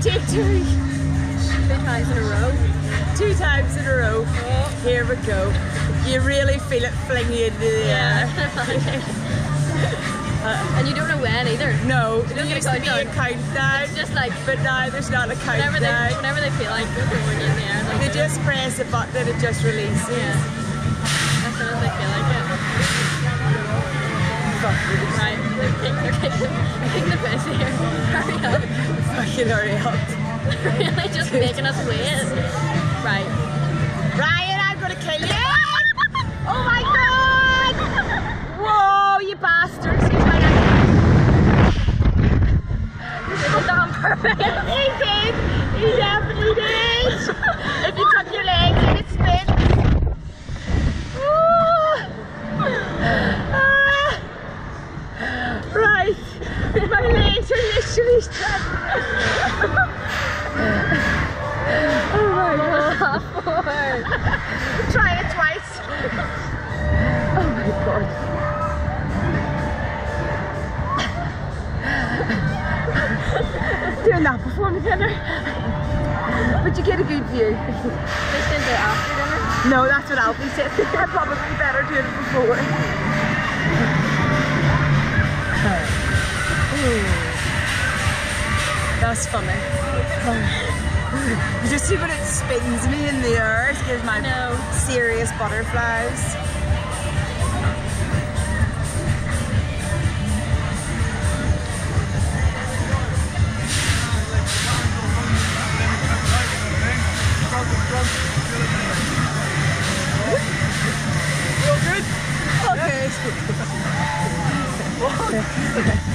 Take two. Two times in a row. Two times in a row. Oh. Here we go. You really feel it flinging you into the air. Uh, and you don't know when either. No, get a used to be a countdown. countdown, It's just like but now there's not a whenever they countdown. whenever they feel like you in the air. they'll They just press a button and it just releases. Yeah. As soon as they feel like it. Right. They're kicking, they're kicking, kicking the here. Hurry up. Fucking hurry up. Really just making us wait. Right. My legs are literally oh my god. Try it twice. Oh my god. That before my dinner. But you get a good view. This didn't do after dinner. No, that's what Alfie said. I'd probably better do it before. That's funny. You Just even it spins me in the air, gives my no. serious butterflies. All good? Good. okay.